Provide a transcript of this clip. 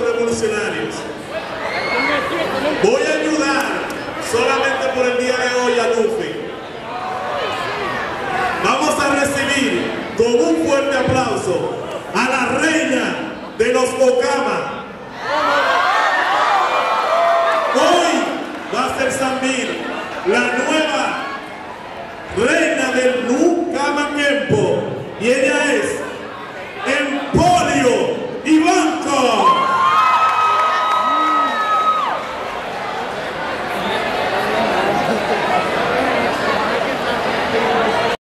revolucionarios. Voy a ayudar solamente por el día de hoy a Luffy. Vamos a recibir con un fuerte aplauso a la reina de los Okama. Hoy va a ser Samir, la nueva reina del Nukama Tiempo. Y ella es